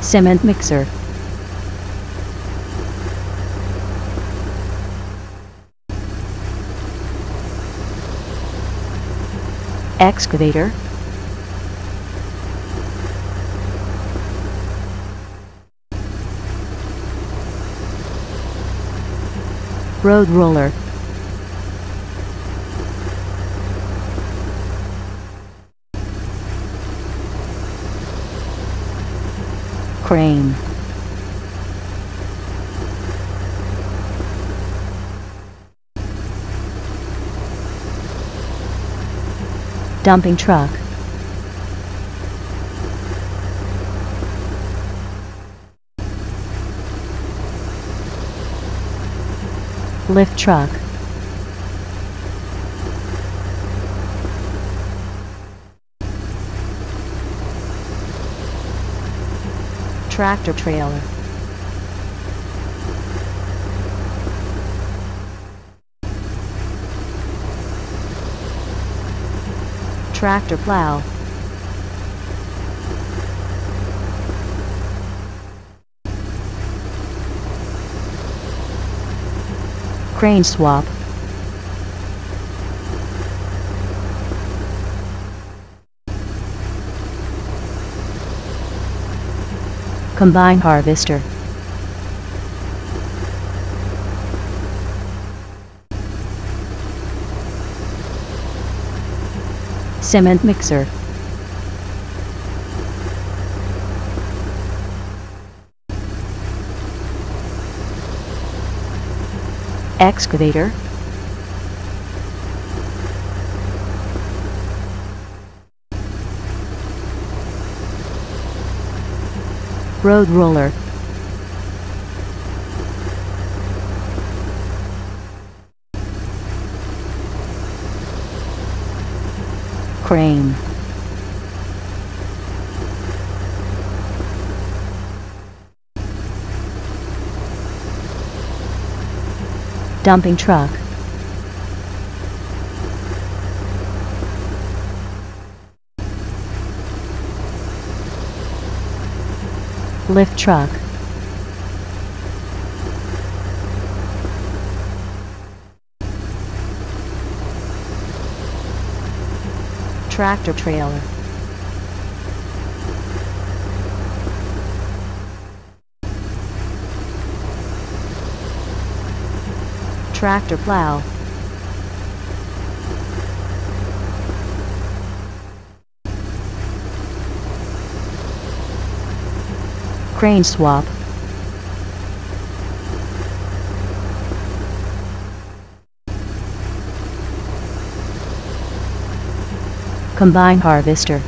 Cement mixer. Excavator. Road roller. Crane. Dumping truck. Lift truck. Tractor trailer. Tractor plow. Crane swap. Combine harvester. Cement mixer. Excavator. Road roller. Crane. Dumping truck. Lift truck. Tractor trailer. Tractor plow. Crane swap. Combine harvester.